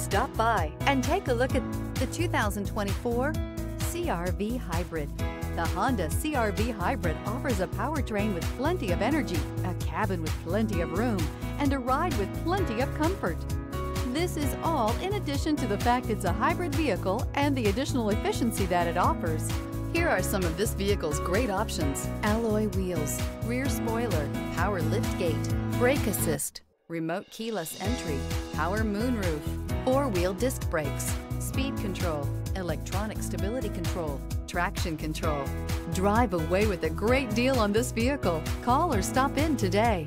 Stop by and take a look at the 2024 CRV Hybrid. The Honda CRV Hybrid offers a powertrain with plenty of energy, a cabin with plenty of room, and a ride with plenty of comfort. This is all in addition to the fact it's a hybrid vehicle and the additional efficiency that it offers. Here are some of this vehicle's great options. Alloy wheels, rear spoiler, power lift gate, brake assist, remote keyless entry, power moonroof, four-wheel disc brakes, speed control, electronic stability control, traction control. Drive away with a great deal on this vehicle. Call or stop in today.